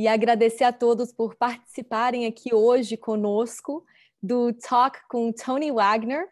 e agradecer a todos por participarem aqui hoje conosco do Talk com Tony Wagner,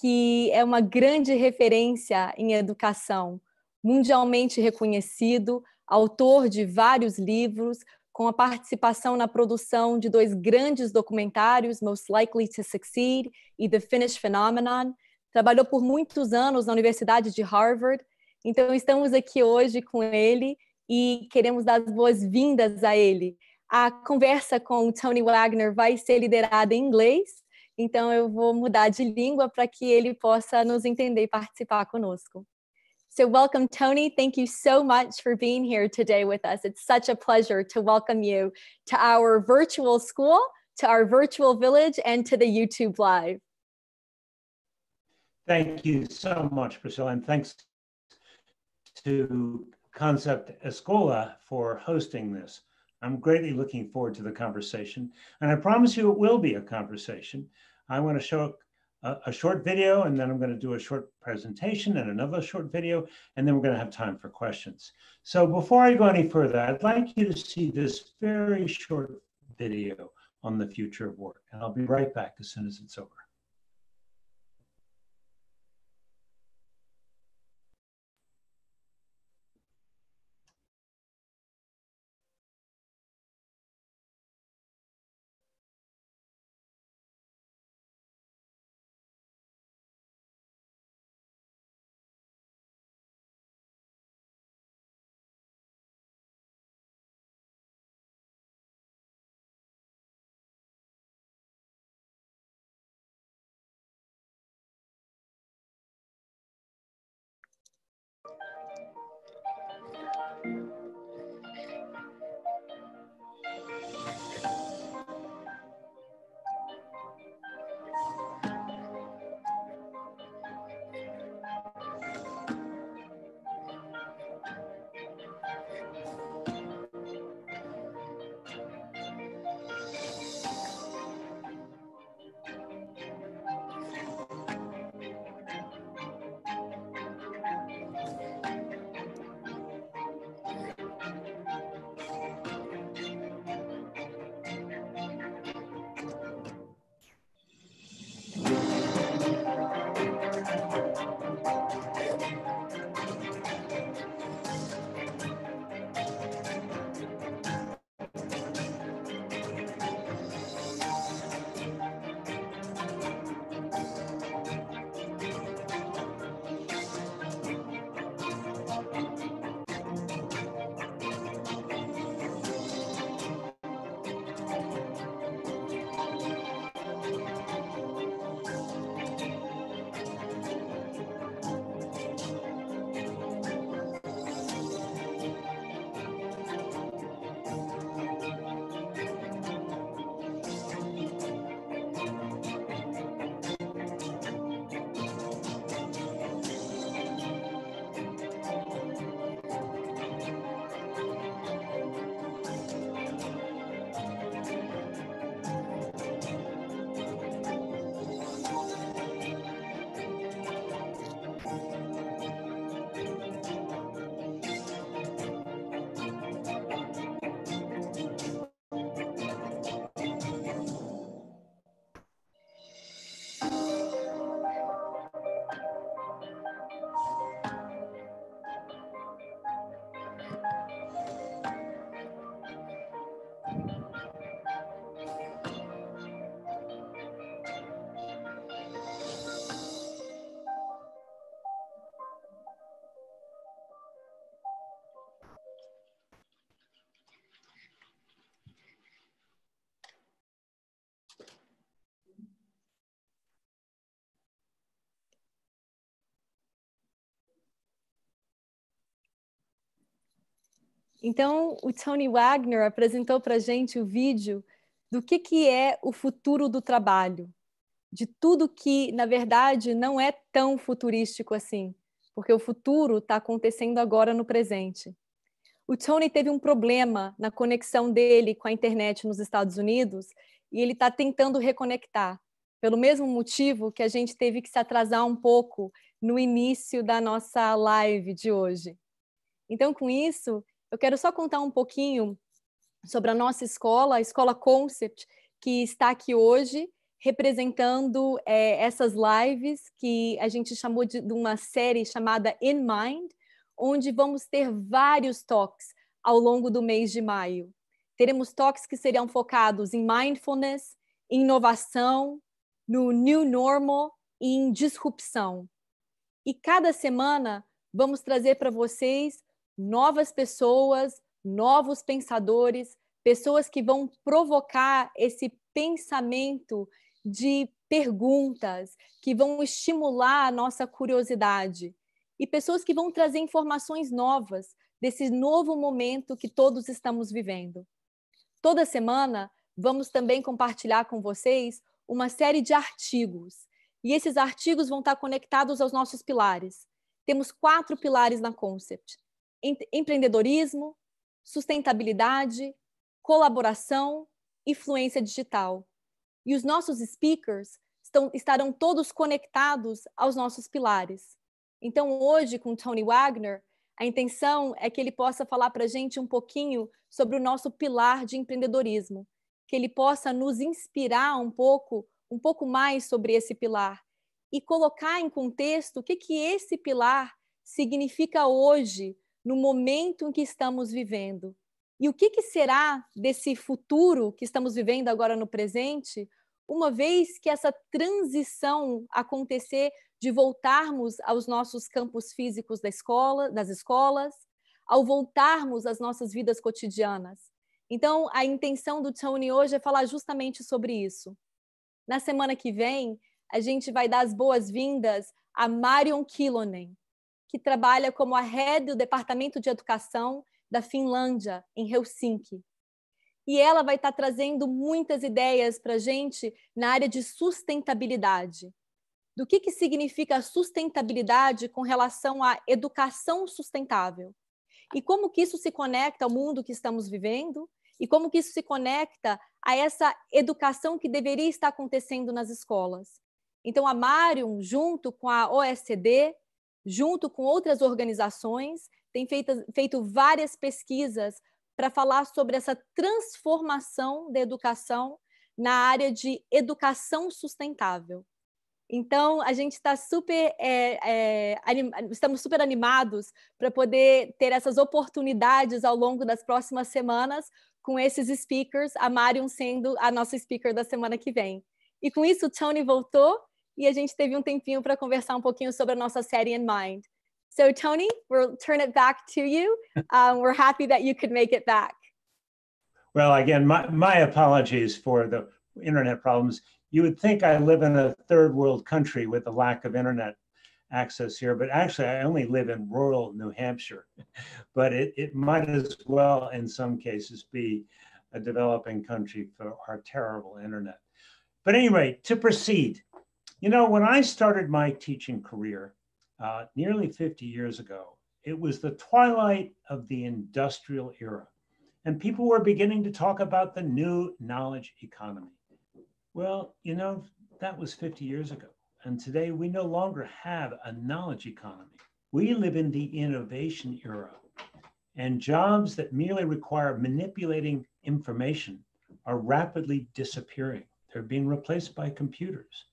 que é uma grande referência em educação, mundialmente reconhecido, autor de vários livros, com a participação na produção de dois grandes documentários, Most Likely to Succeed e The Finnish Phenomenon. Trabalhou por muitos anos na Universidade de Harvard. Então, estamos aqui hoje com ele e queremos dar as boas-vindas a ele. A conversa com o Tony Wagner vai ser liderada em inglês, então eu vou mudar de língua para que ele possa nos entender e participar conosco. So, welcome, Tony. Thank you so much for being here today with us. It's such a pleasure to welcome you to our virtual school, to our virtual village, and to the YouTube Live. Thank you so much, Priscilla, and thanks to Concept Escola for hosting this. I'm greatly looking forward to the conversation, and I promise you it will be a conversation. I want to show a, a short video, and then I'm going to do a short presentation and another short video, and then we're going to have time for questions. So before I go any further, I'd like you to see this very short video on the future of work, and I'll be right back as soon as it's over. Então, o Tony Wagner apresentou para a gente o vídeo do que, que é o futuro do trabalho, de tudo que, na verdade, não é tão futurístico assim, porque o futuro está acontecendo agora no presente. O Tony teve um problema na conexão dele com a internet nos Estados Unidos e ele está tentando reconectar, pelo mesmo motivo que a gente teve que se atrasar um pouco no início da nossa live de hoje. Então, com isso, eu quero só contar um pouquinho sobre a nossa escola, a Escola Concept, que está aqui hoje representando é, essas lives que a gente chamou de, de uma série chamada In Mind, onde vamos ter vários talks ao longo do mês de maio. Teremos talks que serão focados em mindfulness, inovação, no new normal e em disrupção. E cada semana vamos trazer para vocês novas pessoas, novos pensadores, pessoas que vão provocar esse pensamento de perguntas, que vão estimular a nossa curiosidade, e pessoas que vão trazer informações novas desse novo momento que todos estamos vivendo. Toda semana vamos também compartilhar com vocês uma série de artigos, e esses artigos vão estar conectados aos nossos pilares. Temos quatro pilares na Concept: empreendedorismo, sustentabilidade, colaboração e fluência digital. E os nossos speakers estão, estarão todos conectados aos nossos pilares. Então, hoje, com Tony Wagner, a intenção é que ele possa falar para a gente um pouquinho sobre o nosso pilar de empreendedorismo, que ele possa nos inspirar um pouco, um pouco mais sobre esse pilar e colocar em contexto o que, que esse pilar significa hoje, no momento em que estamos vivendo. E o que, que será desse futuro que estamos vivendo agora no presente, uma vez que essa transição acontecer de voltarmos aos nossos campos físicos da escola, das escolas, ao voltarmos às nossas vidas cotidianas. Então, a intenção do Tony hoje é falar justamente sobre isso. Na semana que vem, a gente vai dar as boas-vindas a Marion Kilonen, que trabalha como a head do Departamento de Educação da Finlândia, em Helsinki. E ela vai estar trazendo muitas ideias para a gente na área de sustentabilidade. Do que, que significa sustentabilidade com relação à educação sustentável? E como que isso se conecta ao mundo que estamos vivendo? E como que isso se conecta a essa educação que deveria estar acontecendo nas escolas? Então, a Marion, junto com a OECD, junto com outras organizações, tem feito, feito várias pesquisas para falar sobre essa transformação da educação na área de educação sustentável. Então, a gente está super, é, é, anim, estamos super animados para poder ter essas oportunidades ao longo das próximas semanas com esses speakers, a Marion sendo a nossa speaker da semana que vem. E com isso, o Tony voltou e a gente teve um tempinho para conversar um pouquinho sobre a nossa série in mind. So, Tony, we'll turn it back to you. Um, we're happy that you could make it back. Well, again, my, my apologies for the internet problems. You would think I live in a third world country with a lack of internet access here, but actually, I only live in rural New Hampshire. but it, it might as well, in some cases, be a developing country for our terrible internet. But anyway, to proceed, you know, when I started my teaching career, uh, nearly 50 years ago. It was the twilight of the industrial era, and people were beginning to talk about the new knowledge economy. Well, you know, that was 50 years ago. And today we no longer have a knowledge economy. We live in the innovation era. And jobs that merely require manipulating information are rapidly disappearing. They're being replaced by computers.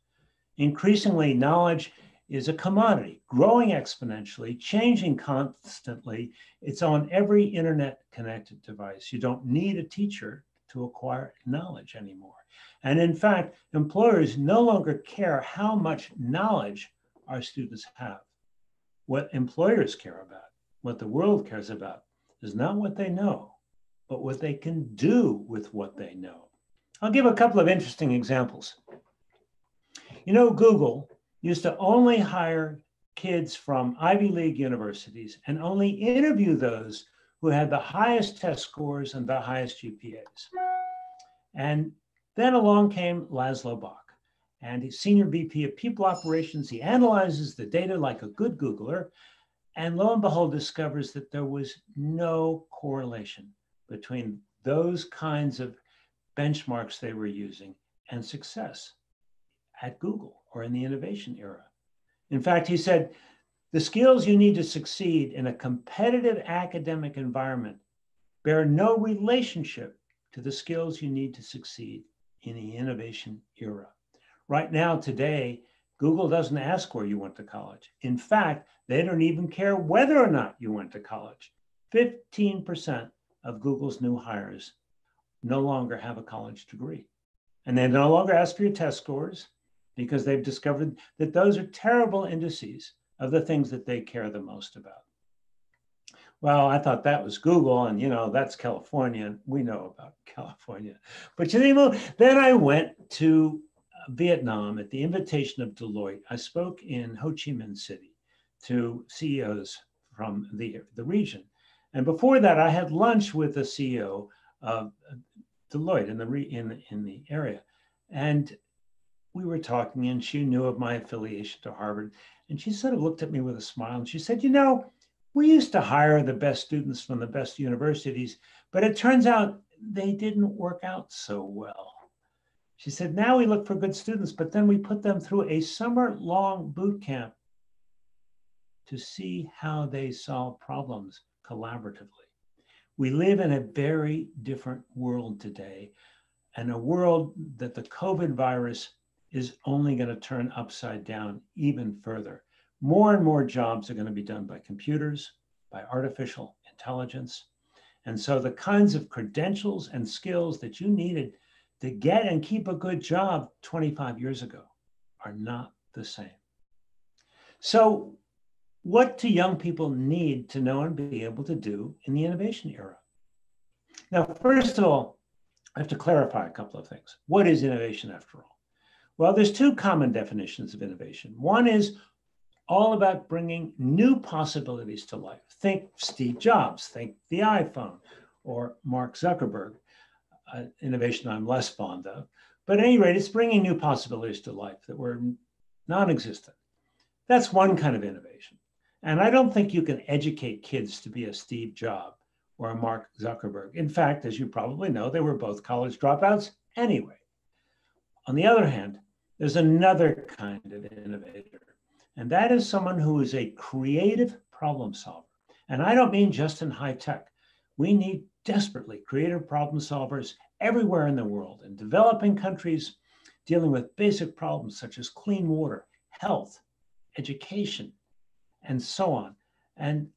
Increasingly, knowledge is a commodity, growing exponentially, changing constantly. It's on every internet connected device. You don't need a teacher to acquire knowledge anymore. And in fact, employers no longer care how much knowledge our students have. What employers care about, what the world cares about, is not what they know, but what they can do with what they know. I'll give a couple of interesting examples. You know, Google used to only hire kids from Ivy League universities and only interview those who had the highest test scores and the highest GPAs. And then along came Laszlo Bock, and he's senior VP of people operations. He analyzes the data like a good Googler, and lo and behold, discovers that there was no correlation between those kinds of benchmarks they were using and success at Google or in the innovation era. In fact, he said, the skills you need to succeed in a competitive academic environment bear no relationship to the skills you need to succeed in the innovation era. Right now, today, Google doesn't ask where you went to college. In fact, they don't even care whether or not you went to college. 15% of Google's new hires no longer have a college degree. And they no longer ask for your test scores because they've discovered that those are terrible indices of the things that they care the most about. Well, I thought that was Google, and you know, that's California, we know about California. But you know, then I went to Vietnam at the invitation of Deloitte. I spoke in Ho Chi Minh City to CEOs from the, the region. And before that, I had lunch with the CEO of Deloitte in the, re, in, in the area. And we were talking, and she knew of my affiliation to Harvard. And she sort of looked at me with a smile and she said, You know, we used to hire the best students from the best universities, but it turns out they didn't work out so well. She said, now we look for good students, but then we put them through a summer long boot camp to see how they solve problems collaboratively. We live in a very different world today, and a world that the COVID virus is only going to turn upside down even further. More and more jobs are going to be done by computers, by artificial intelligence. And so the kinds of credentials and skills that you needed to get and keep a good job 25 years ago are not the same. So, what do young people need to know and be able to do in the innovation era? Now, first of all, I have to clarify a couple of things. What is innovation after all? Well, there's two common definitions of innovation. One is all about bringing new possibilities to life. Think Steve Jobs, think the iPhone, or Mark Zuckerberg, uh, innovation I'm less fond of. But at any rate, it's bringing new possibilities to life that were non existent. That's one kind of innovation. And I don't think you can educate kids to be a Steve Jobs or a Mark Zuckerberg. In fact, as you probably know, they were both college dropouts anyway. On the other hand, there's another kind of innovator and that is someone who is a creative problem solver. And I don't mean just in high tech. We need desperately creative problem solvers everywhere in the world, in developing countries dealing with basic problems such as clean water, health, education, and so on. And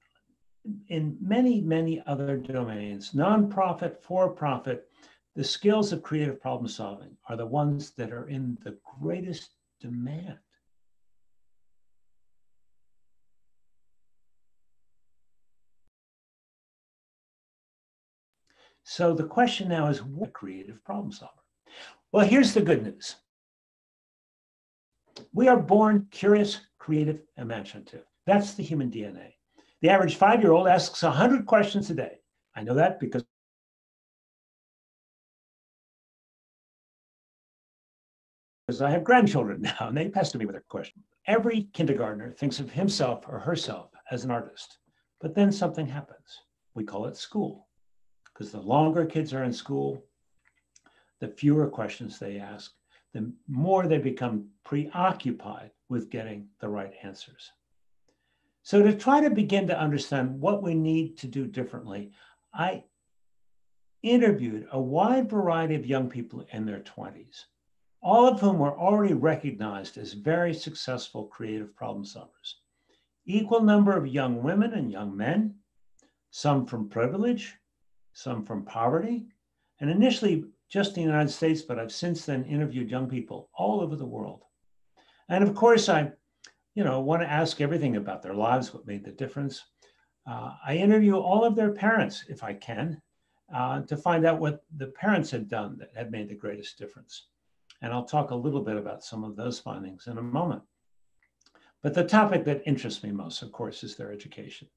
in many, many other domains, nonprofit, for profit, the skills of creative problem solving are the ones that are in the greatest demand. So the question now is what creative problem solver? Well, here's the good news. We are born curious, creative, imaginative. That's the human DNA. The average five-year-old asks 100 questions a day. I know that because because I have grandchildren now and they pester me with their question. Every kindergartner thinks of himself or herself as an artist, but then something happens. We call it school because the longer kids are in school, the fewer questions they ask, the more they become preoccupied with getting the right answers. So, to try to begin to understand what we need to do differently, I interviewed a wide variety of young people in their 20s, all of whom were already recognized as very successful creative problem solvers. Equal number of young women and young men, some from privilege, some from poverty, and initially just in the United States, but I've since then interviewed young people all over the world. And of course, I, you know, want to ask everything about their lives, what made the difference. Uh, I interview all of their parents, if I can, uh, to find out what the parents had done that had made the greatest difference. And I'll talk a little bit about some of those findings in a moment. But the topic that interests me most, of course, is their education.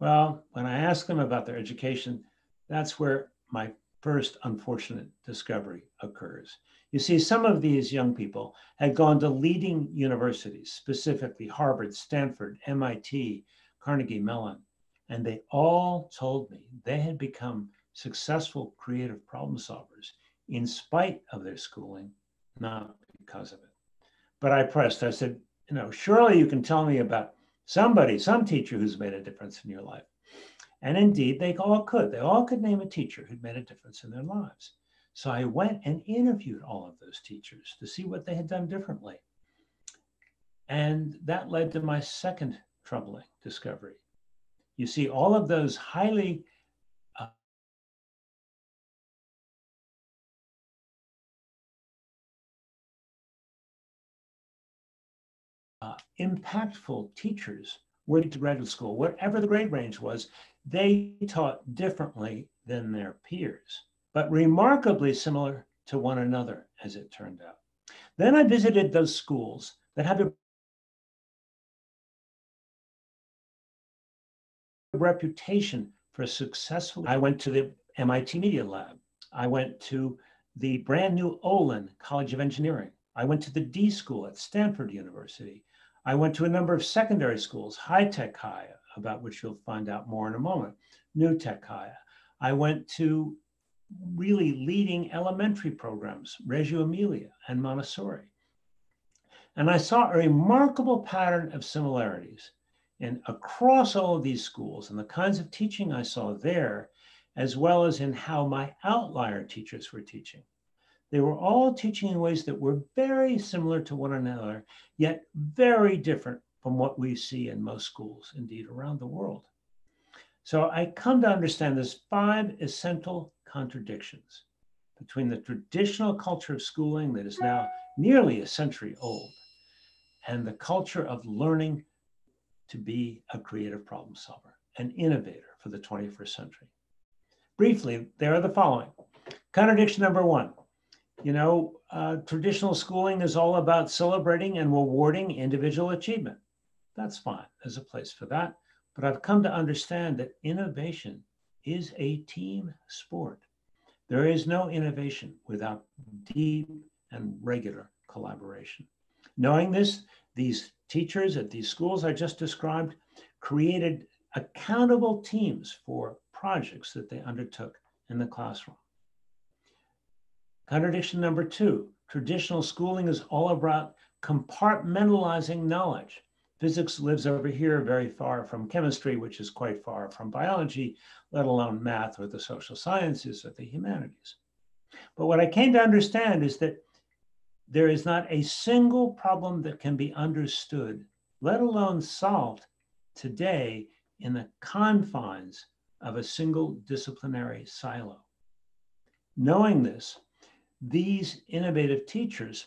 Well, when I ask them about their education, that's where my first unfortunate discovery occurs. You see, some of these young people had gone to leading universities, specifically Harvard, Stanford, MIT, Carnegie Mellon, and they all told me they had become successful creative problem solvers in spite of their schooling, not because of it. But I pressed, I said, you know, surely you can tell me about somebody, some teacher who's made a difference in your life. And indeed, they all could. They all could name a teacher who'd made a difference in their lives. So I went and interviewed all of those teachers to see what they had done differently. And that led to my second troubling discovery. You see, all of those highly uh, impactful teachers went to graduate school, whatever the grade range was, they taught differently than their peers, but remarkably similar to one another, as it turned out. Then I visited those schools that have a reputation for successful. I went to the MIT Media Lab. I went to the brand new Olin College of Engineering. I went to the D School at Stanford University. I went to a number of secondary schools, High Tech High, about which you'll find out more in a moment, New Tech High. I went to really leading elementary programs, Reggio Emilia and Montessori. And I saw a remarkable pattern of similarities and across all of these schools and the kinds of teaching I saw there, as well as in how my outlier teachers were teaching. They were all teaching in ways that were very similar to one another, yet very different from what we see in most schools, indeed around the world. So I come to understand there's five essential contradictions between the traditional culture of schooling that is now nearly a century old and the culture of learning to be a creative problem solver, an innovator for the 21st century. Briefly, there are the following. Contradiction number one. You know, uh, traditional schooling is all about celebrating and rewarding individual achievement. That's fine. There's a place for that. But I've come to understand that innovation is a team sport. There is no innovation without deep and regular collaboration. Knowing this, these teachers at these schools I just described created accountable teams for projects that they undertook in the classroom. Contradiction number two, traditional schooling is all about compartmentalizing knowledge. Physics lives over here very far from chemistry, which is quite far from biology, let alone math or the social sciences or the humanities. But what I came to understand is that there is not a single problem that can be understood, let alone solved today in the confines of a single disciplinary silo. Knowing this, these innovative teachers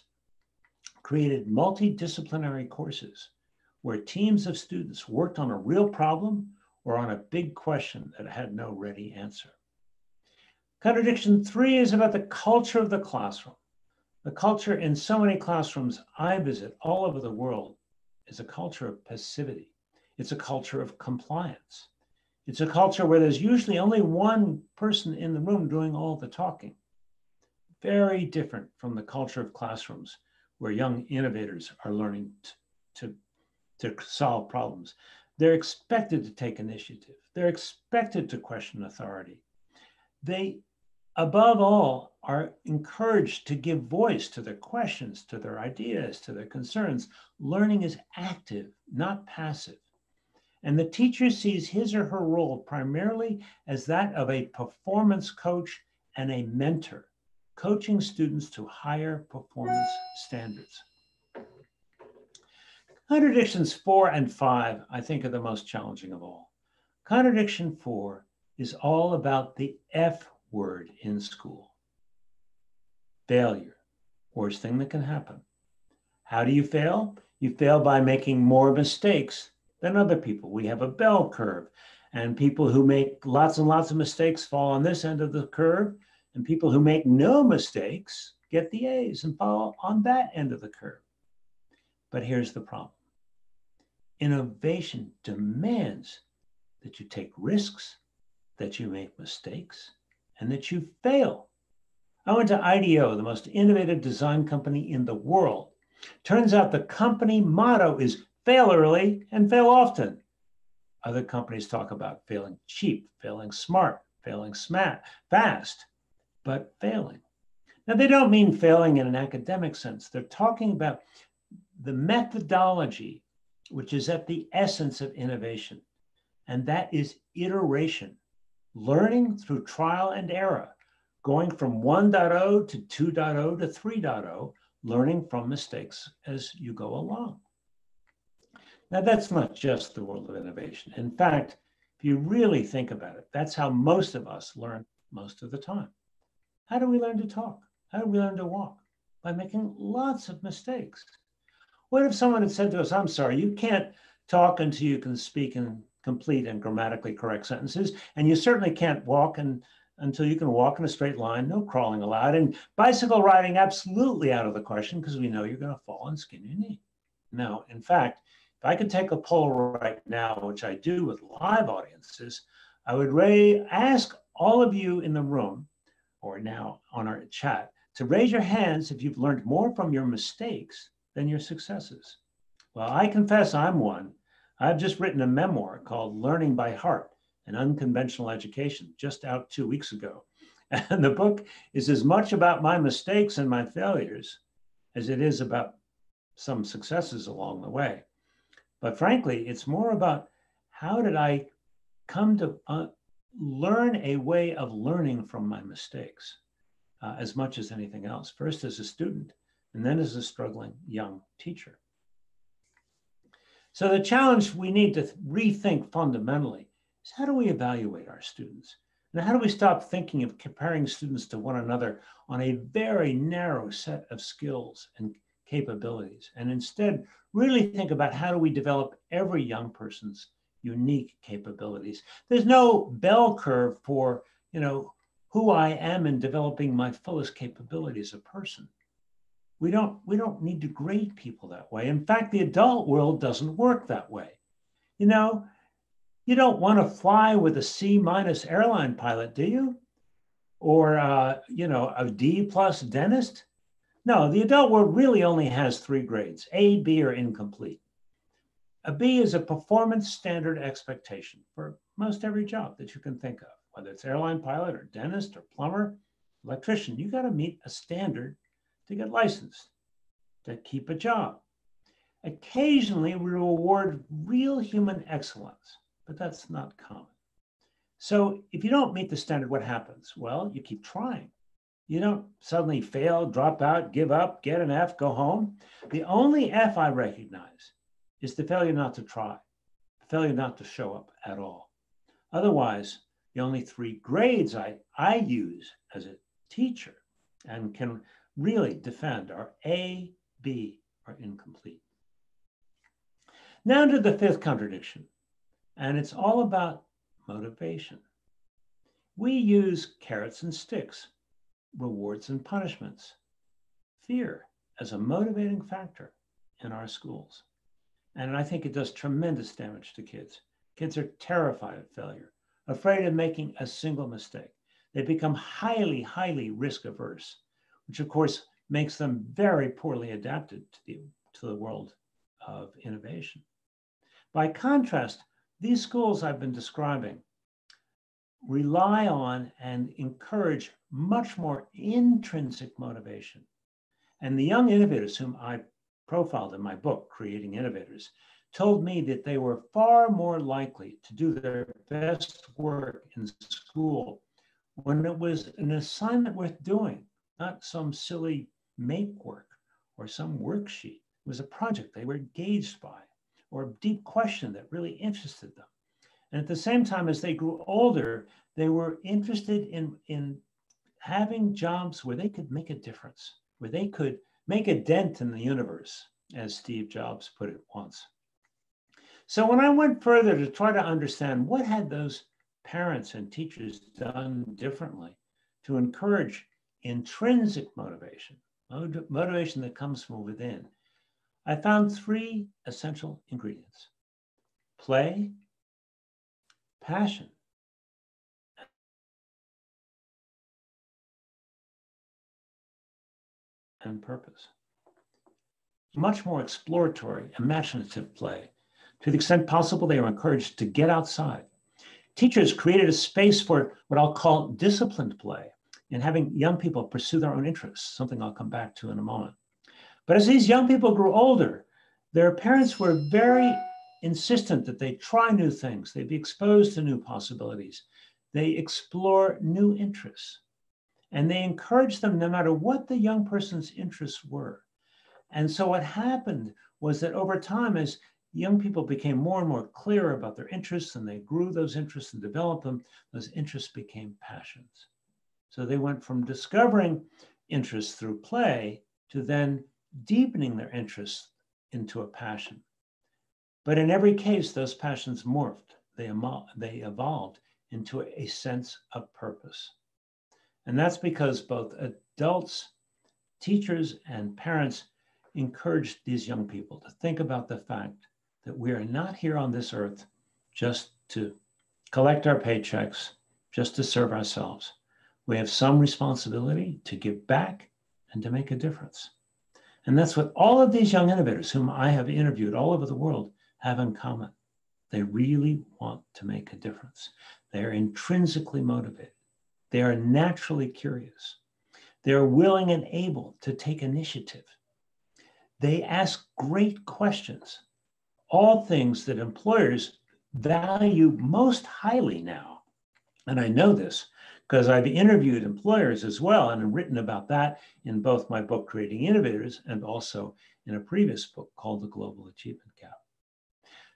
created multidisciplinary courses where teams of students worked on a real problem or on a big question that had no ready answer. Contradiction three is about the culture of the classroom. The culture in so many classrooms I visit all over the world is a culture of passivity. It's a culture of compliance. It's a culture where there's usually only one person in the room doing all the talking. Very different from the culture of classrooms where young innovators are learning to, to, solve problems. They're expected to take initiative. They're expected to question authority. They above all, are encouraged to give voice to their questions, to their ideas, to their concerns. Learning is active, not passive. And the teacher sees his or her role primarily as that of a performance coach and a mentor, coaching students to higher performance standards. Contradictions four and five, I think, are the most challenging of all. Contradiction four is all about the F word in school. Failure, worst thing that can happen. How do you fail? You fail by making more mistakes than other people. We have a bell curve, and people who make lots and lots of mistakes fall on this end of the curve, and people who make no mistakes get the A's and fall on that end of the curve. But here's the problem innovation demands that you take risks, that you make mistakes, and that you fail. I went to IDEO, the most innovative design company in the world. Turns out the company motto is fail early and fail often. Other companies talk about failing cheap, failing smart, failing smart, fast, but failing. Now, they don't mean failing in an academic sense. They're talking about the methodology, which is at the essence of innovation. and that is iteration, learning through trial and error, going from 1.0 to 2.0 to 3.0, learning from mistakes as you go along. Now, that's not just the world of innovation. In fact, if you really think about it, that's how most of us learn most of the time. How do we learn to talk? How do we learn to walk? By making lots of mistakes. What if someone had said to us, I'm sorry, you can't talk until you can speak in complete and grammatically correct sentences, and you certainly can't walk and, until you can walk in a straight line, no crawling allowed, and bicycle riding absolutely out of the question because we know you're going to fall and skin your knee. No, in fact, if I could take a poll right now, which I do with live audiences, I would ask all of you in the room or now on our chat to raise your hands if you've learned more from your mistakes than your successes. Well, I confess I'm one. I've just written a memoir called Learning by Heart An Unconventional Education, just out two weeks ago. And the book is as much about my mistakes and my failures as it is about some successes along the way. But frankly, it's more about how did I come to uh, learn a way of learning from my mistakes uh, as much as anything else, first as a student and then as a struggling young teacher. So the challenge we need to rethink fundamentally is how do we evaluate our students? And how do we stop thinking of comparing students to one another on a very narrow set of skills and capabilities and instead really think about how do we develop every young person's unique capabilities. There's no bell curve for, you know, who I am in developing my fullest capability as a person. We don't, we don't need to grade people that way. In fact, the adult world doesn't work that way. You know, you don't want to fly with a C minus airline pilot, do you? Or, uh, you know, a D plus dentist? No, the adult world really only has three grades, A, B, or incomplete. A B is a performance standard expectation for most every job that you can think of, whether it's airline pilot or dentist or plumber, electrician. You got to meet a standard to get licensed, to keep a job. Occasionally, we reward real human excellence, but that's not common. So if you don't meet the standard, what happens? Well, you keep trying. You don't suddenly fail, drop out, give up, get an F, go home. The only F I recognize is the failure not to try, the failure not to show up at all. Otherwise, the only three grades I, I use as a teacher and can really defend are A, B, or incomplete. Now to the fifth contradiction, and it's all about motivation. We use carrots and sticks rewards and punishments, fear as a motivating factor in our schools. And I think it does tremendous damage to kids. Kids are terrified of failure, afraid of making a single mistake. They become highly, highly risk averse, which of course makes them very poorly adapted to the, to the world of innovation. By contrast, these schools I've been describing rely on and encourage much more intrinsic motivation. And the young innovators whom I profiled in my book, Creating Innovators, told me that they were far more likely to do their best work in school when it was an assignment worth doing, not some silly make work or some worksheet. It was a project they were engaged by or a deep question that really interested them. And at the same time, as they grew older, they were interested in, in having jobs where they could make a difference, where they could make a dent in the universe, as Steve Jobs put it once. So when I went further to try to understand what had those parents and teachers done differently to encourage intrinsic motivation, motivation that comes from within, I found three essential ingredients play, passion, and purpose. Much more exploratory, imaginative play. To the extent possible, they are encouraged to get outside. Teachers created a space for what I'll call disciplined play and having young people pursue their own interests, something I'll come back to in a moment. But as these young people grew older, their parents were very insistent that they try new things, they be exposed to new possibilities, they explore new interests, and they encouraged them no matter what the young person's interests were. And so what happened was that over time, as young people became more and more clear about their interests and they grew those interests and developed them, those interests became passions. So they went from discovering interests through play to then deepening their interests into a passion. But in every case, those passions morphed, they, they evolved into a sense of purpose. And that's because both adults, teachers, and parents encourage these young people to think about the fact that we are not here on this earth just to collect our paychecks, just to serve ourselves. We have some responsibility to give back and to make a difference. And that's what all of these young innovators, whom I have interviewed all over the world, have in common. They really want to make a difference. They are intrinsically motivated. They are naturally curious. They are willing and able to take initiative. They ask great questions, all things that employers value most highly now. And I know this because I've interviewed employers as well and written about that in both my book, Creating Innovators, and also in a previous book called The Global Achievement Gap.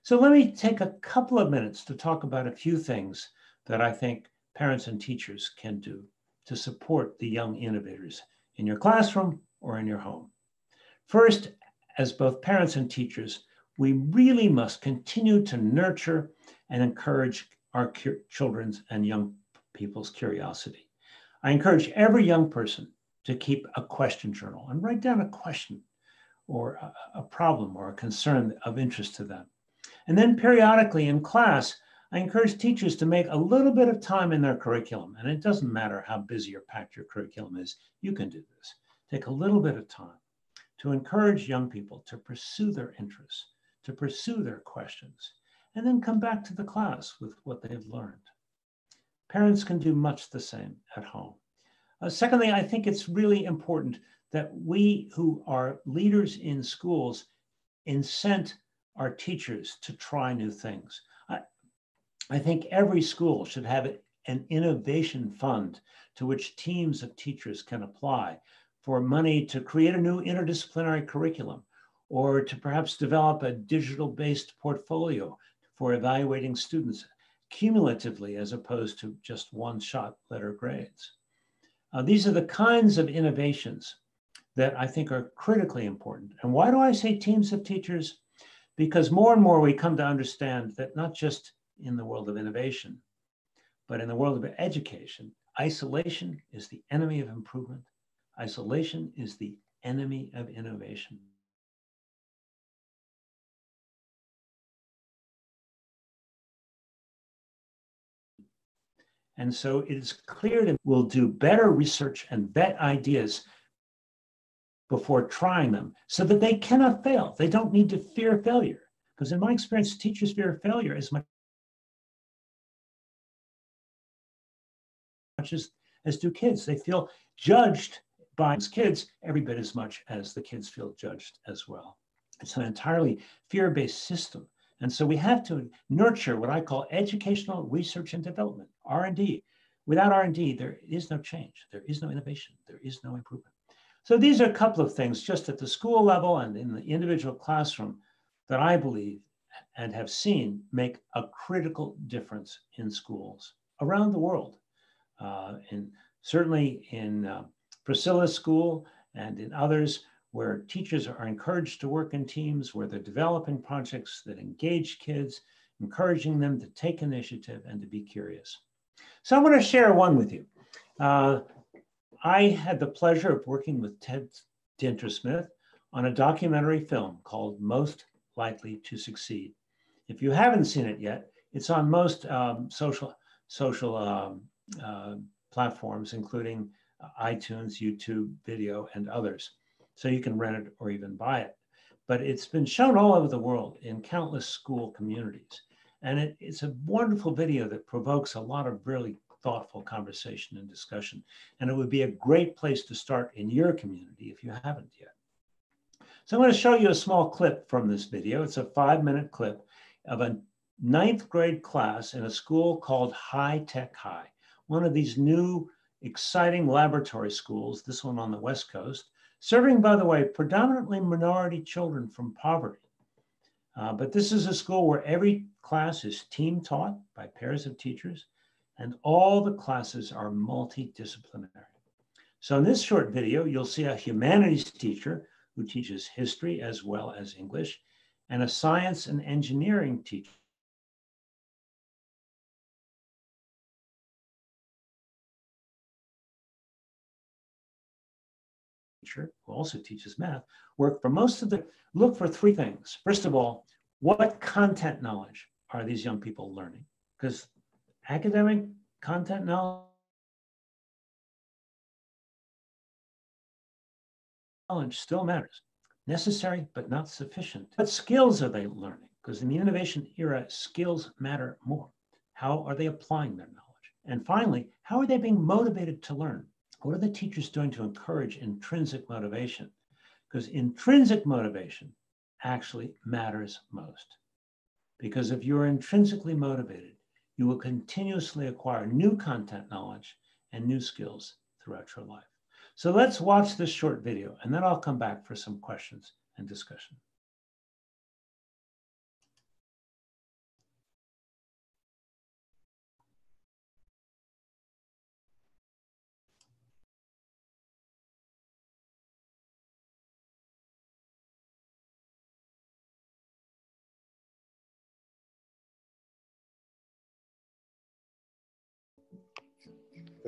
So let me take a couple of minutes to talk about a few things that I think parents and teachers can do to support the young innovators in your classroom or in your home. First, as both parents and teachers, we really must continue to nurture and encourage our children's and young people's curiosity. I encourage every young person to keep a question journal and write down a question or a, a problem or a concern of interest to them. And then periodically in class, I encourage teachers to make a little bit of time in their curriculum. And it doesn't matter how busy or packed your curriculum is, you can do this. Take a little bit of time to encourage young people to pursue their interests, to pursue their questions, and then come back to the class with what they've learned. Parents can do much the same at home. Uh, secondly, I think it's really important that we who are leaders in schools incent our teachers to try new things. I, think every school should have an innovation fund to which teams of teachers can apply for money to create a new interdisciplinary curriculum or to perhaps develop a digital based portfolio for evaluating students cumulatively as opposed to just one shot letter grades. Uh, these are the kinds of innovations that I think are critically important. And why do I say teams of teachers? Because more and more we come to understand that not just in the world of innovation, but in the world of education, isolation is the enemy of improvement. Isolation is the enemy of innovation. And so it is clear that we'll do better research and vet ideas before trying them so that they cannot fail. They don't need to fear failure. Because in my experience, teachers fear failure as much as, as do kids. They feel judged by kids every bit as much as the kids feel judged as well. It's an entirely fear-based system. And so we have to nurture what I call educational research and development, R&D. Without R&D, there is no change. There is no innovation. There is no improvement. So these are a couple of things just at the school level and in the individual classroom that I believe and have seen make a critical difference in schools around the world. Uh, and certainly in uh, Priscilla's school and in others, where teachers are encouraged to work in teams, where they're developing projects that engage kids, encouraging them to take initiative and to be curious. So I want to share one with you. Uh, I had the pleasure of working with Ted Dintersmith on a documentary film called Most Likely to Succeed. If you haven't seen it yet, it's on most um, social, social um, uh, platforms, including iTunes, YouTube, video, and others so you can rent it or even buy it. But it's been shown all over the world in countless school communities. And it, it's a wonderful video that provokes a lot of really thoughtful conversation and discussion. And it would be a great place to start in your community if you haven't yet. So I'm going to show you a small clip from this video. It's a five minute clip of a ninth grade class in a school called High Tech High, one of these new exciting laboratory schools, this one on the West Coast, serving, by the way, predominantly minority children from poverty. Uh, but this is a school where every class is team taught by pairs of teachers, and all the classes are multidisciplinary. So in this short video, you'll see a humanities teacher who teaches history as well as English, and a science and engineering teacher teacher who also teaches math work for most of the look for three things. First of all, what content knowledge are these young people learning? Because academic content knowledge still matters. Necessary, but not sufficient. What skills are they learning? Because in the innovation era, skills matter more. How are they applying their knowledge? And finally, how are they being motivated to learn? What are the teachers doing to encourage intrinsic motivation? Because intrinsic motivation actually matters most. Because if you're intrinsically motivated, you will continuously acquire new content knowledge and new skills throughout your life. So let's watch this short video and then I'll come back for some questions and discussion.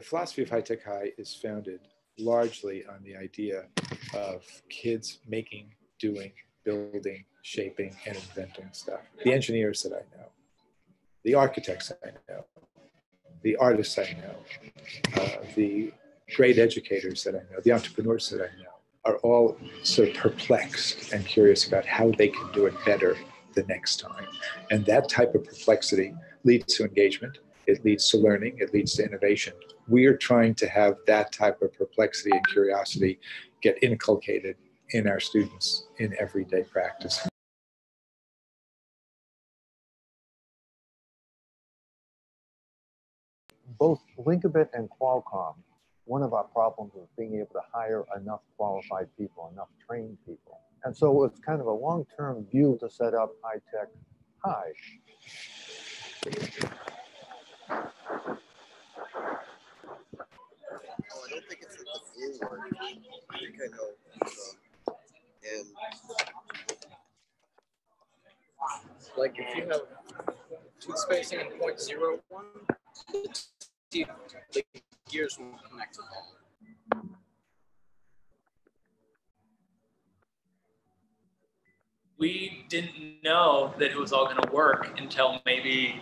Philosophy of high tech high is founded largely on the idea of kids making, doing, building, shaping, and inventing stuff. The engineers that I know, the architects I know, the artists I know, uh, the great educators that I know, the entrepreneurs that I know, are all sort of perplexed and curious about how they can do it better the next time. And that type of perplexity leads to engagement it leads to learning, it leads to innovation. We are trying to have that type of perplexity and curiosity get inculcated in our students in everyday practice. Both Linkabit and Qualcomm, one of our problems was being able to hire enough qualified people, enough trained people. And so it's kind of a long-term view to set up high-tech high. I don't think it's the flu one. I think I know. So, and like if you have two spacing zero one, the gears will connect. We didn't know that it was all going to work until maybe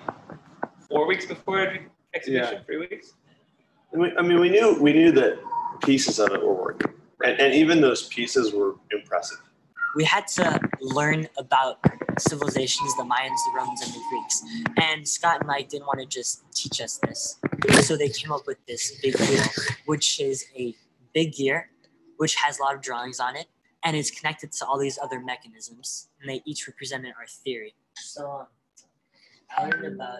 four weeks before exhibition, yeah. three weeks. We, I mean, we knew we knew that pieces of it were working, and, and even those pieces were impressive. We had to learn about civilizations, the Mayans, the Romans, and the Greeks. And Scott and Mike didn't want to just teach us this, so they came up with this big wheel, which is a big gear, which has a lot of drawings on it, and is connected to all these other mechanisms, and they each represented our theory. So um, I learned about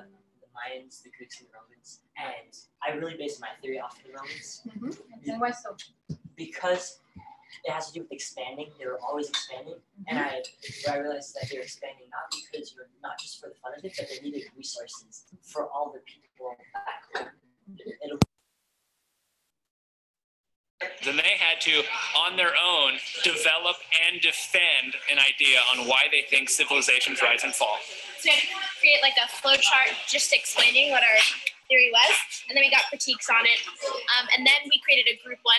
Mayans, the Greeks, and the Romans. And I really based my theory off of the Romans. Mm-hmm. And why so? Because it has to do with expanding. They were always expanding. Mm-hmm. And I, I realized that they were expanding not because you're not just for the fun of it, but they needed resources for all the people back home. It'll then they had to, on their own, develop and defend an idea on why they think civilizations rise and fall. So we had to create like a flow chart just explaining what our theory was, and then we got critiques on it, um, and then we created a group one.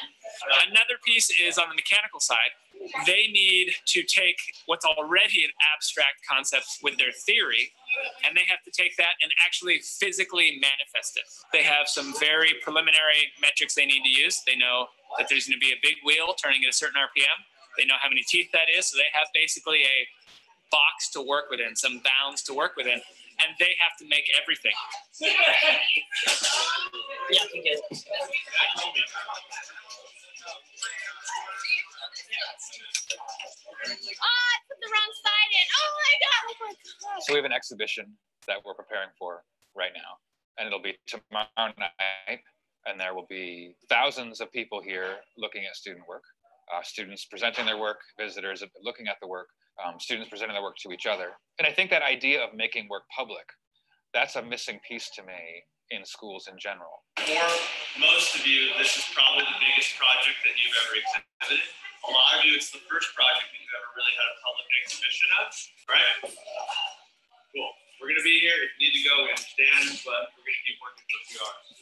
Another piece is on the mechanical side. They need to take what's already an abstract concept with their theory, and they have to take that and actually physically manifest it. They have some very preliminary metrics they need to use. They know that there's going to be a big wheel turning at a certain RPM. They know how many teeth that is, so they have basically a box to work within, some bounds to work within, and they have to make everything. yeah, you get it. Oh, I put the wrong side in. Oh my god! Oh my god! So we have an exhibition that we're preparing for right now, and it'll be tomorrow night, and there will be thousands of people here looking at student work, uh, students presenting their work, visitors looking at the work, um, students presenting their work to each other. And I think that idea of making work public, that's a missing piece to me in schools in general. For most of you, this is probably the biggest project that you've ever exhibited. A lot of you, it's the first project that you've ever really had a public exhibition of, right? Cool. We're going to be here. If you need to go, we understand, but we're going to keep working with you are.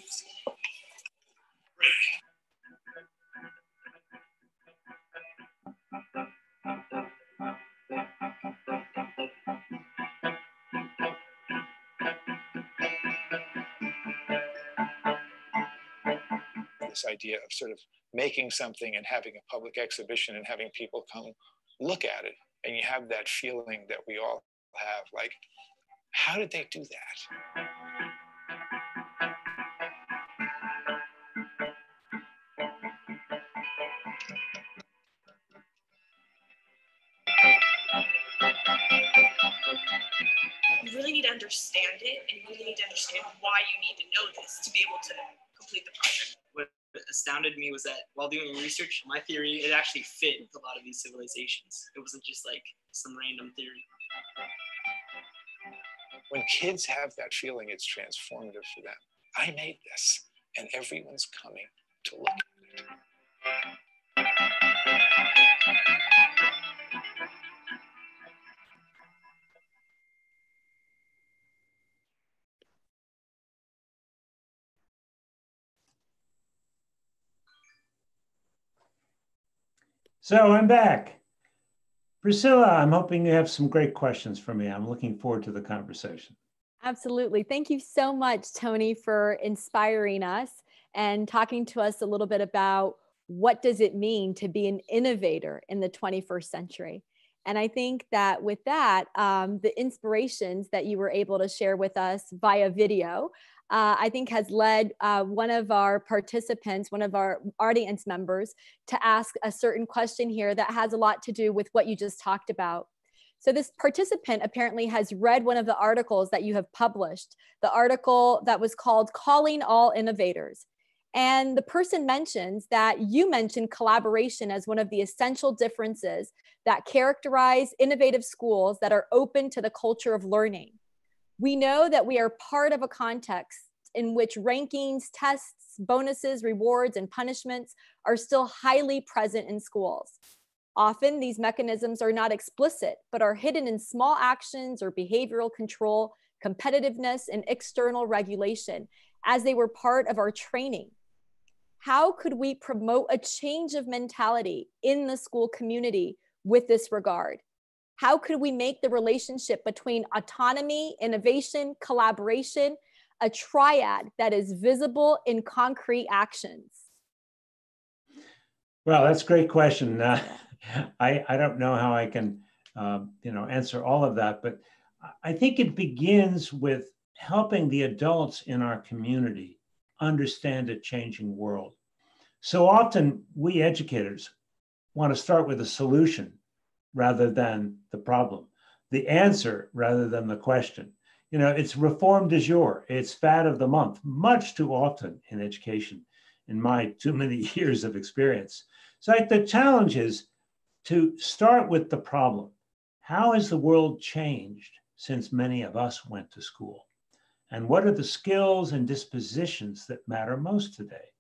This idea of sort of making something and having a public exhibition and having people come look at it and you have that feeling that we all have like how did they do that understand it and you need to understand why you need to know this to be able to complete the project what astounded me was that while doing research, my theory it actually fit with a lot of these civilizations. It wasn't just like some random theory. when kids have that feeling it's transformative for them i made this and everyone's coming to look So I'm back. Priscilla, I'm hoping you have some great questions for me. I'm looking forward to the conversation. Absolutely. Thank you so much, Tony, for inspiring us and talking to us a little bit about what does it mean to be an innovator in the 21st century. And I think that with that, um, the inspirations that you were able to share with us via video, uh, I think has led uh, one of our participants, one of our audience members, to ask a certain question here that has a lot to do with what you just talked about. So this participant apparently has read one of the articles that you have published, the article that was called Calling All Innovators. And the person mentions that you mentioned collaboration as one of the essential differences that characterize innovative schools that are open to the culture of learning. We know that we are part of a context in which rankings, tests, bonuses, rewards, and punishments are still highly present in schools. Often, these mechanisms are not explicit, but are hidden in small actions or behavioral control, competitiveness, and external regulation as they were part of our training. How could we promote a change of mentality in the school community with this regard? How could we make the relationship between autonomy, innovation, collaboration, a triad that is visible in concrete actions? Well, that's a great question. Uh, I, I don't know how I can, uh, you know, answer all of that, but I think it begins with helping the adults in our community understand a changing world. So often we educators want to start with a solution rather than the problem, the answer rather than the question. You know, it's reform du jour, it's fad of the month, much too often in education, in my too many years of experience. So like, the challenge is to start with the problem. How has the world changed since many of us went to school? And what are the skills and dispositions that matter most today?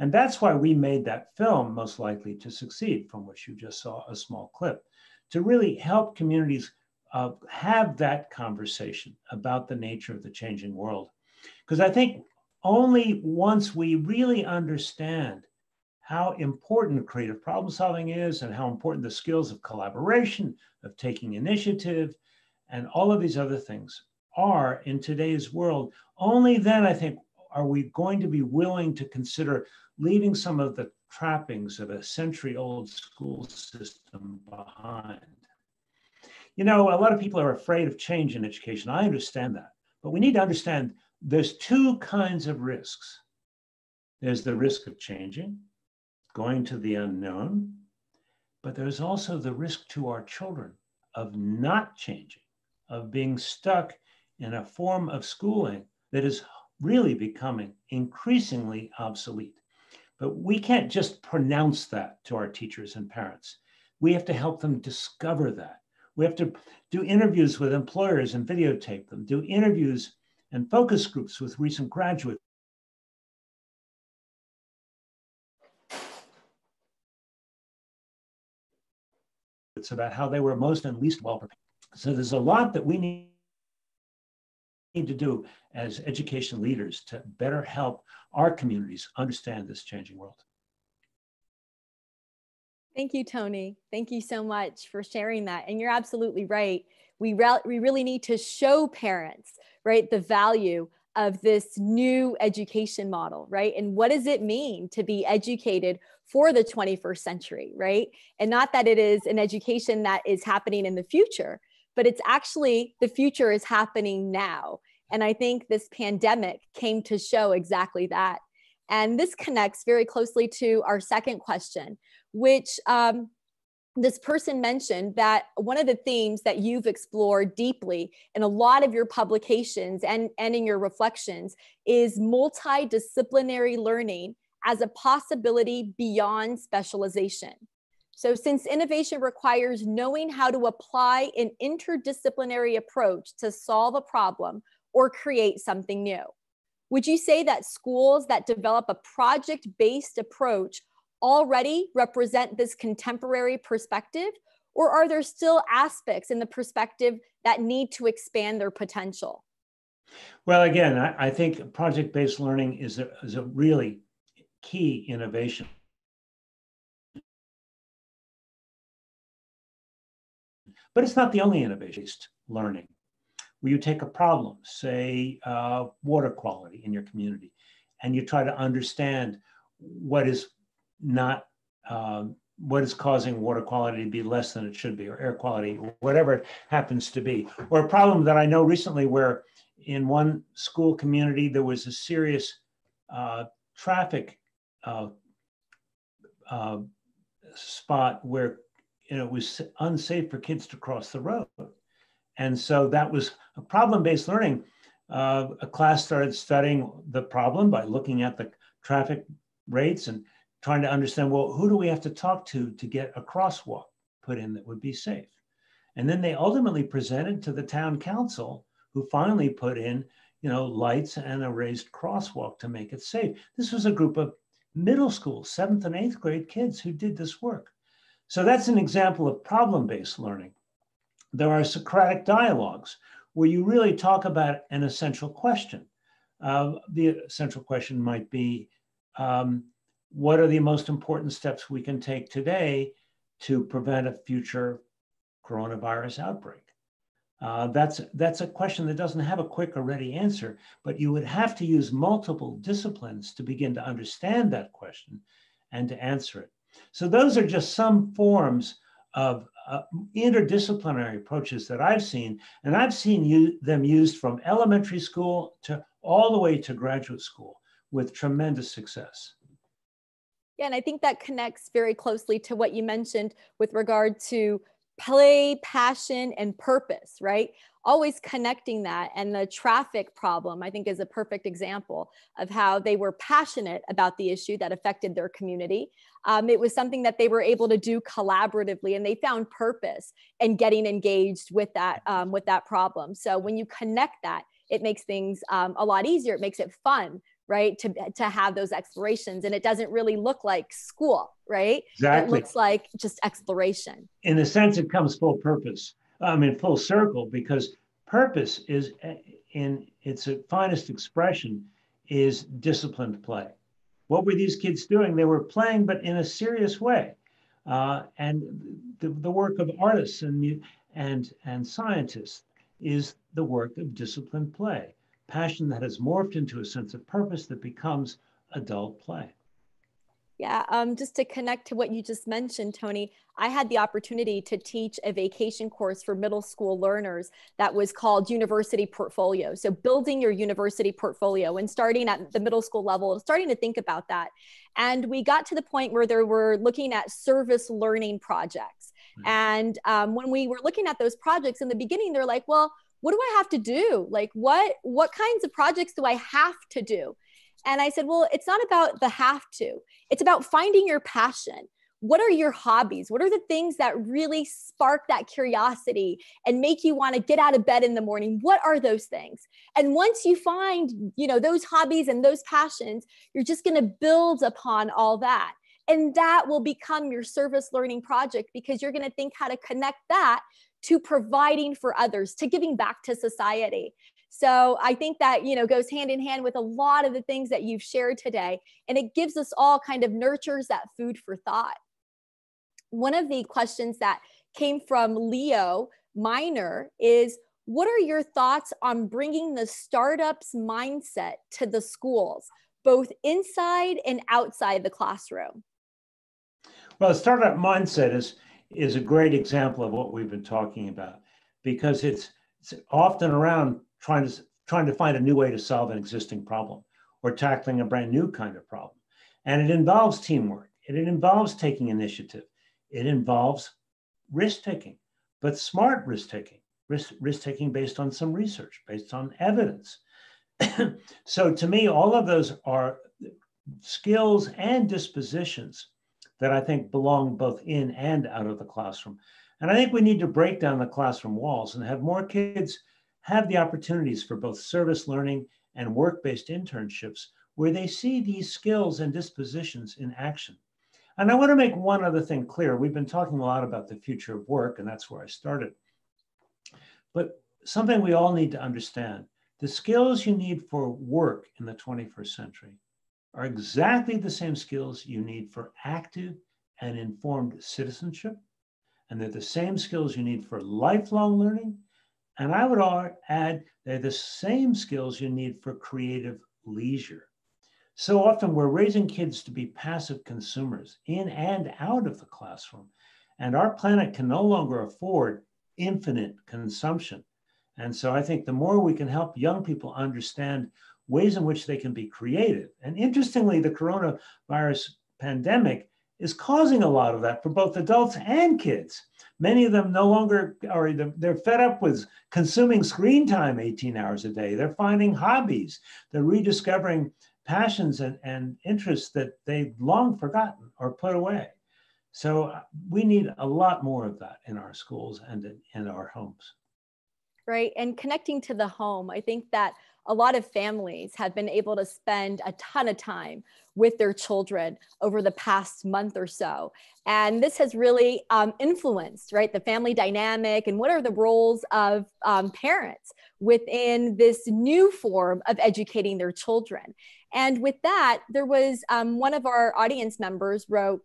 And that's why we made that film most likely to succeed, from which you just saw a small clip, to really help communities uh, have that conversation about the nature of the changing world. Because I think only once we really understand how important creative problem solving is and how important the skills of collaboration, of taking initiative, and all of these other things are in today's world, only then I think are we going to be willing to consider leaving some of the trappings of a century old school system behind. You know, a lot of people are afraid of change in education. I understand that. But we need to understand there's two kinds of risks there's the risk of changing, going to the unknown, but there's also the risk to our children of not changing, of being stuck in a form of schooling that is really becoming increasingly obsolete. But we can't just pronounce that to our teachers and parents. We have to help them discover that. We have to do interviews with employers and videotape them, do interviews and focus groups with recent graduates. It's about how they were most and least well prepared. So there's a lot that we need to do as education leaders to better help our communities understand this changing world. Thank you, Tony. Thank you so much for sharing that. And you're absolutely right. We, re- we really need to show parents, right, the value of this new education model, right? And what does it mean to be educated for the 21st century, right? And not that it is an education that is happening in the future, but it's actually the future is happening now. And I think this pandemic came to show exactly that. And this connects very closely to our second question, which um, this person mentioned that one of the themes that you've explored deeply in a lot of your publications and, and in your reflections is multidisciplinary learning as a possibility beyond specialization. So, since innovation requires knowing how to apply an interdisciplinary approach to solve a problem or create something new, would you say that schools that develop a project based approach already represent this contemporary perspective? Or are there still aspects in the perspective that need to expand their potential? Well, again, I, I think project based learning is a, is a really key innovation But it's not the only innovation-based learning. Where you take a problem, say uh, water quality in your community, and you try to understand what is not um, what is causing water quality to be less than it should be, or air quality, or whatever it happens to be. Or a problem that I know recently where in one school community there was a serious uh, traffic uh, uh, spot where you know, it was unsafe for kids to cross the road. And so that was a problem-based learning. Uh, a class started studying the problem by looking at the traffic rates and trying to understand, well, who do we have to talk to to get a crosswalk put in that would be safe? And then they ultimately presented to the town council, who finally put in, you know, lights and a raised crosswalk to make it safe. This was a group of middle school, seventh and eighth grade kids who did this work. So that's an example of problem-based learning. There are Socratic dialogues where you really talk about an essential question. Uh, the essential question might be, um, what are the most important steps we can take today to prevent a future coronavirus outbreak? Uh, that's, that's a question that doesn't have a quick or ready answer, but you would have to use multiple disciplines to begin to understand that question and to answer it. So those are just some forms of uh, interdisciplinary approaches that I've seen, and I've seen them used from elementary school to all the way to graduate school with tremendous success. Yeah, and I think that connects very closely to what you mentioned with regard to play, passion, and purpose, right? Always connecting that. And the traffic problem, I think, is a perfect example of how they were passionate about the issue that affected their community. Um, it was something that they were able to do collaboratively, and they found purpose in getting engaged with that um, with that problem. So when you connect that, it makes things um, a lot easier. It makes it fun, right to to have those explorations and it doesn't really look like school right exactly. it looks like just exploration in a sense it comes full purpose i mean full circle because purpose is eh, in its finest expression is disciplined play. What were these kids doing? They were playing but in a serious way. Uh, and the, the work of artists and and and scientists is the work of disciplined play passion that has morphed into a sense of purpose that becomes adult play. Yeah, um, just to connect to what you just mentioned, Tony, I had the opportunity to teach a vacation course for middle school learners that was called University Portfolio. So, building your university portfolio and starting at the middle school level, starting to think about that. And we got to the point where they were looking at service learning projects. And um, when we were looking at those projects in the beginning, they're like, well, what do I have to do? Like, what what kinds of projects do I have to do? And I said, well, it's not about the have to. It's about finding your passion. What are your hobbies? What are the things that really spark that curiosity and make you want to get out of bed in the morning? What are those things? And once you find you know those hobbies and those passions you're just going to build upon all that. And that will become your service learning project because you're going to think how to connect that to providing for others to giving back to society so I think that, you know, goes hand in hand with a lot of the things that you've shared today. And it gives us all kind of nurtures that food for thought one of the questions that came from Leo Minor is what are your thoughts on bringing the startups mindset to the schools, both inside and outside the classroom? Well, startup mindset is, is a great example of what we've been talking about because it's, it's often around trying to, trying to find a new way to solve an existing problem or tackling a brand new kind of problem. And it involves teamwork and it involves taking initiative it involves risk taking, but smart risk taking, risk, risk taking based on some research, based on evidence. so to me, all of those are skills and dispositions that I think belong both in and out of the classroom. And I think we need to break down the classroom walls and have more kids have the opportunities for both service learning and work based internships where they see these skills and dispositions in action. And I want to make one other thing clear. We've been talking a lot about the future of work, and that's where I started. But something we all need to understand the skills you need for work in the 21st century are exactly the same skills you need for active and informed citizenship. And they're the same skills you need for lifelong learning. And I would add, they're the same skills you need for creative leisure. So often we're raising kids to be passive consumers in and out of the classroom. And our planet can no longer afford infinite consumption. And so I think the more we can help young people understand ways in which they can be creative. And interestingly, the coronavirus pandemic is causing a lot of that for both adults and kids. Many of them no longer are, they're fed up with consuming screen time 18 hours a day. They're finding hobbies. They're rediscovering passions and, and interests that they've long forgotten or put away. So uh, we need a lot more of that in our schools and in, in our homes. Right. And connecting to the home, I think that a lot of families have been able to spend a ton of time with their children over the past month or so. And this has really um, influenced, right, the family dynamic and what are the roles of um, parents within this new form of educating their children. And with that, there was um, one of our audience members wrote,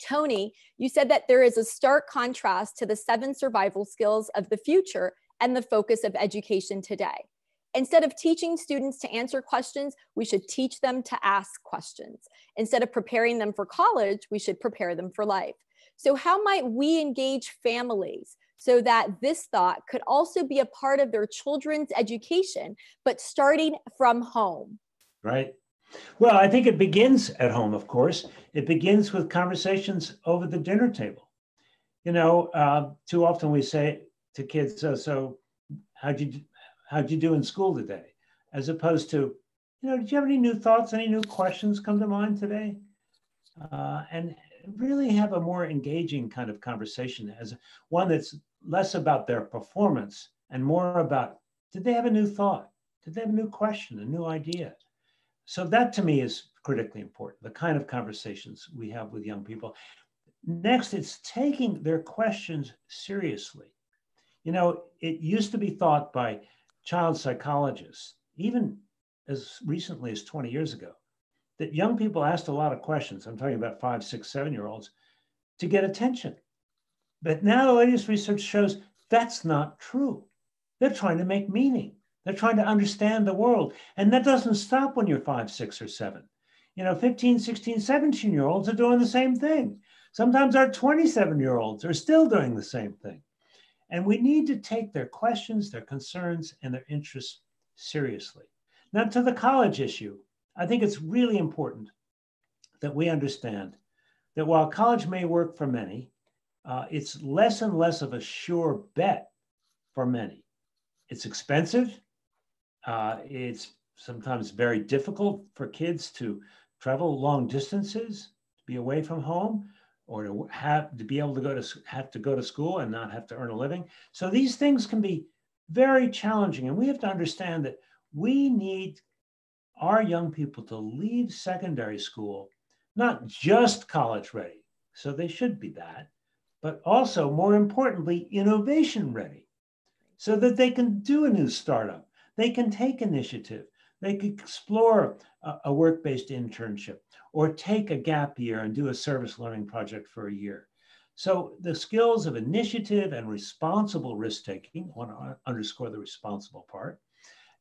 Tony, you said that there is a stark contrast to the seven survival skills of the future and the focus of education today. Instead of teaching students to answer questions, we should teach them to ask questions. Instead of preparing them for college, we should prepare them for life. So, how might we engage families so that this thought could also be a part of their children's education, but starting from home? Right. Well, I think it begins at home, of course. It begins with conversations over the dinner table. You know, uh, too often we say to kids, so, so how'd you how'd you do in school today? As opposed to, you know, did you have any new thoughts, any new questions come to mind today? Uh, and really have a more engaging kind of conversation as one that's less about their performance and more about did they have a new thought? Did they have a new question, a new idea? So that to me is critically important, the kind of conversations we have with young people. Next, it's taking their questions seriously. You know, it used to be thought by child psychologists, even as recently as 20 years ago, that young people asked a lot of questions. I'm talking about five, six, seven year olds to get attention. But now the latest research shows that's not true. They're trying to make meaning. They're trying to understand the world. And that doesn't stop when you're five, six, or seven. You know, 15, 16, 17 year olds are doing the same thing. Sometimes our 27 year olds are still doing the same thing. And we need to take their questions, their concerns, and their interests seriously. Now, to the college issue, I think it's really important that we understand that while college may work for many, uh, it's less and less of a sure bet for many. It's expensive. Uh, it's sometimes very difficult for kids to travel long distances, to be away from home, or to have to be able to go to have to go to school and not have to earn a living. So these things can be very challenging, and we have to understand that we need our young people to leave secondary school not just college ready, so they should be that, but also more importantly, innovation ready, so that they can do a new startup, they can take initiative, they can explore a, a work based internship or take a gap year and do a service learning project for a year. So the skills of initiative and responsible risk taking, I want to underscore the responsible part,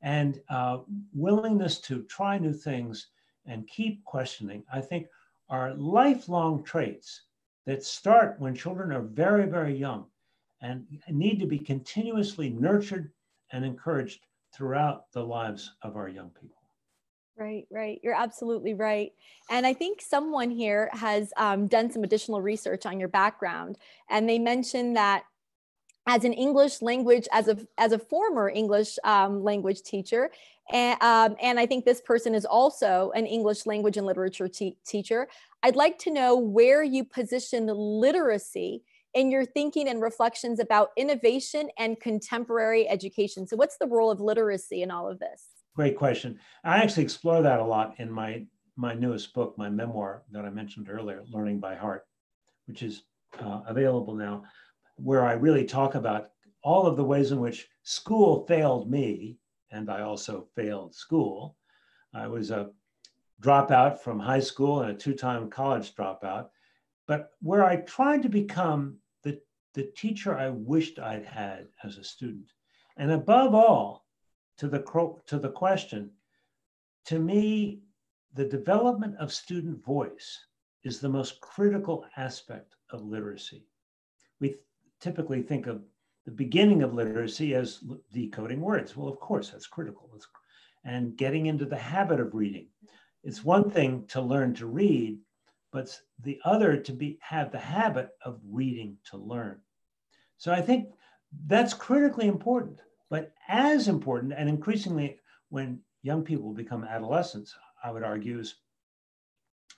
and uh, willingness to try new things and keep questioning, I think are lifelong traits that start when children are very, very young and need to be continuously nurtured and encouraged throughout the lives of our young people. Right, right. You're absolutely right. And I think someone here has um, done some additional research on your background, and they mentioned that as an English language, as a as a former English um, language teacher, and, um, and I think this person is also an English language and literature te- teacher. I'd like to know where you position literacy in your thinking and reflections about innovation and contemporary education. So, what's the role of literacy in all of this? Great question. I actually explore that a lot in my my newest book, my memoir that I mentioned earlier, Learning by Heart, which is uh, available now, where I really talk about all of the ways in which school failed me and I also failed school. I was a dropout from high school and a two time college dropout. But where I tried to become the, teacher I wished I'd had as a student. And above all, to the, to the question, to me, the development of student voice is the most critical aspect of literacy. We typically think of the beginning of literacy as decoding words. Well, of course, that's critical. It's, and getting into the habit of reading. It's one thing to learn to read, but the other to be have the habit of reading to learn. So I think that's critically important. But as important, and increasingly when young people become adolescents, I would argue is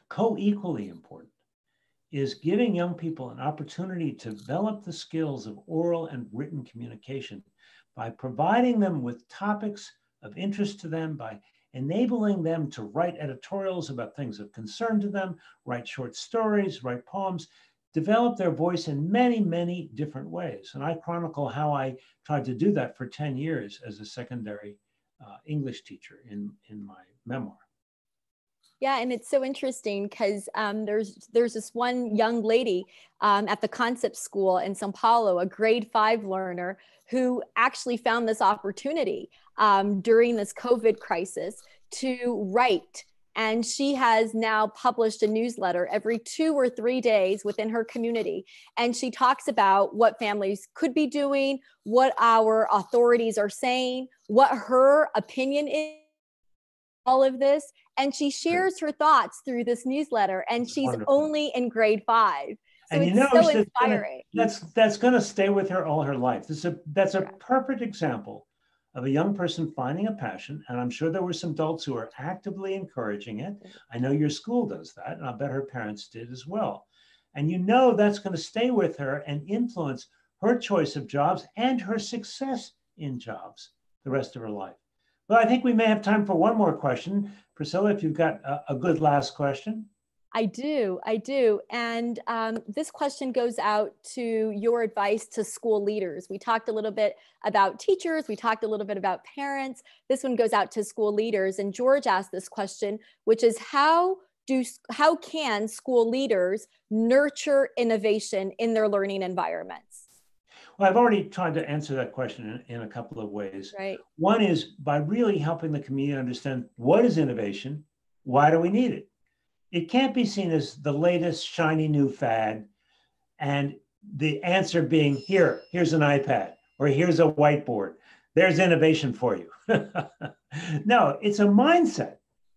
co-equally important is giving young people an opportunity to develop the skills of oral and written communication by providing them with topics of interest to them, by enabling them to write editorials about things of concern to them, write short stories, write poems, develop their voice in many, many different ways. And I chronicle how I tried to do that for 10 years as a secondary uh, English teacher in, in my memoir. Yeah, and it's so interesting because um, there's there's this one young lady um, at the concept school in Sao Paulo, a grade five learner who actually found this opportunity um, during this COVID crisis to write. And she has now published a newsletter every two or three days within her community. And she talks about what families could be doing, what our authorities are saying, what her opinion is all of this and she shares her thoughts through this newsletter and she's Wonderful. only in grade five. So and you know so inspiring gonna, that's that's going to stay with her all her life. This is a that's a perfect example of a young person finding a passion and i'm sure there were some adults who are actively encouraging it. I know your school does that and i bet her parents did as well. And you know that's going to stay with her and influence her choice of jobs and her success in jobs the rest of her life well, I think we may have time for one more question. Priscilla, if you've got a, a good last question. I do, I do. And um, this question goes out to your advice to school leaders. We talked a little bit about teachers, we talked a little bit about parents. This one goes out to school leaders. And George asked this question, which is how do how can school leaders nurture innovation in their learning environments? Well, I've already tried to answer that question in, in, a couple of ways. Right. One is by really helping the community understand what is innovation, why do we need it? It can't be seen as the latest shiny new fad, and the answer being here, here's an iPad, or here's a whiteboard. There's innovation for you. no, it's a mindset.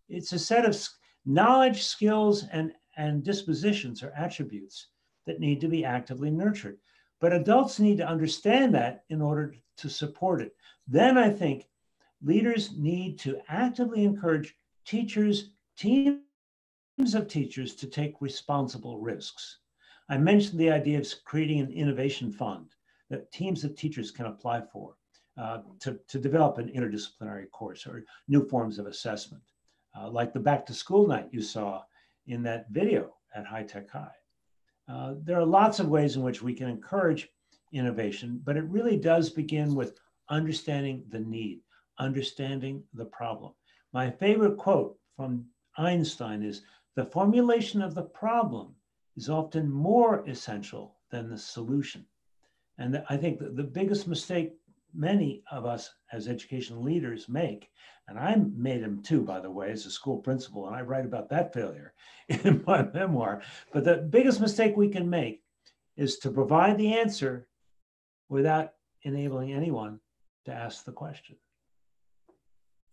It's a set of knowledge, skills, and, and dispositions or attributes that need to be actively nurtured. But adults need to understand that in order to support it. Then I think leaders need to actively encourage teachers, teams of teachers to take responsible risks. I mentioned the idea of creating an innovation fund that teams of teachers can apply for uh, to, to develop an interdisciplinary course or new forms of assessment, uh, like the back to school night you saw in that video at High Tech High. Uh, there are lots of ways in which we can encourage innovation, but it really does begin with understanding the need, understanding the problem. My favorite quote from Einstein is the formulation of the problem is often more essential than the solution. And I think the biggest mistake many of us as education leaders make, and I made them too, by the way, as a school principal, and I write about that failure in my memoir. But the biggest mistake we can make is to provide the answer without enabling anyone to ask the question.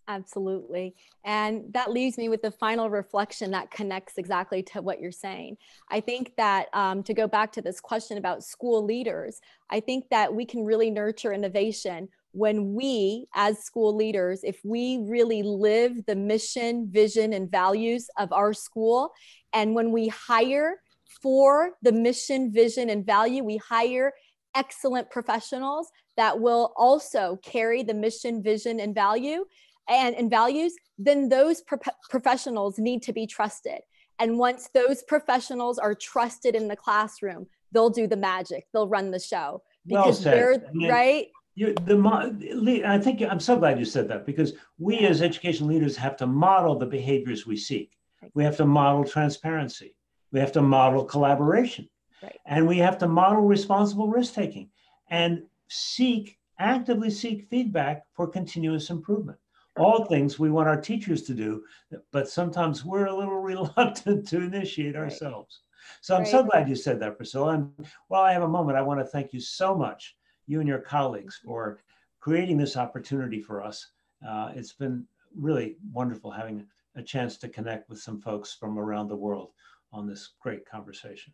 Absolutely. And that leaves me with the final reflection that connects exactly to what you're saying. I think that um, to go back to this question about school leaders, I think that we can really nurture innovation when we, as school leaders, if we really live the mission, vision, and values of our school, and when we hire for the mission, vision, and value, we hire excellent professionals that will also carry the mission, vision, and value and, and values, then those pro- professionals need to be trusted. And once those professionals are trusted in the classroom, they'll do the magic. They'll run the show because well they're I mean, right. You, the I think I'm so glad you said that because we as education leaders have to model the behaviors we seek. We have to model transparency. We have to model collaboration. Right. And we have to model responsible risk taking and seek actively seek feedback for continuous improvement all things we want our teachers to do, but sometimes we're a little reluctant to initiate right. ourselves. So I'm right. so glad you said that, Priscilla. And while I have a moment, I want to thank you so much, you and your colleagues, for creating this opportunity for us. Uh, it's been really wonderful having a chance to connect with some folks from around the world on this great conversation.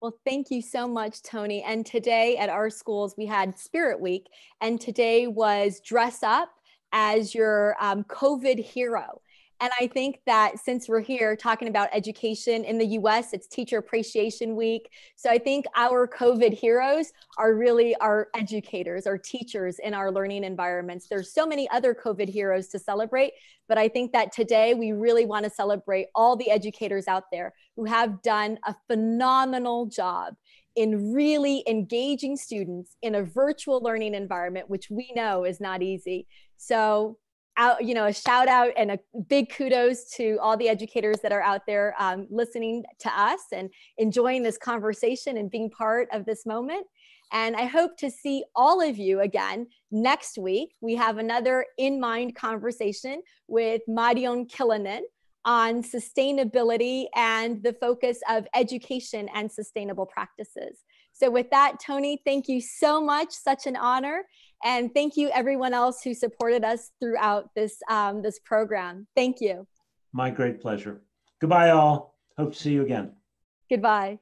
Well, thank you so much, Tony. And today at our schools, we had Spirit Week, and today was Dress Up as your um, COVID hero. And I think that since we're here talking about education in the US, it's Teacher Appreciation Week. So I think our COVID heroes are really our educators, our teachers in our learning environments. There's so many other COVID heroes to celebrate, but I think that today we really want to celebrate all the educators out there who have done a phenomenal job in really engaging students in a virtual learning environment, which we know is not easy. So, out, you know, a shout out and a big kudos to all the educators that are out there um, listening to us and enjoying this conversation and being part of this moment. And I hope to see all of you again next week. We have another in mind conversation with Marjo Kyllonen on sustainability and the focus of education and sustainable practices. So, with that, Tony, thank you so much. Such an honor. And thank you, everyone else who supported us throughout this, um, this program. Thank you. My great pleasure. Goodbye, all. Hope to see you again. Goodbye.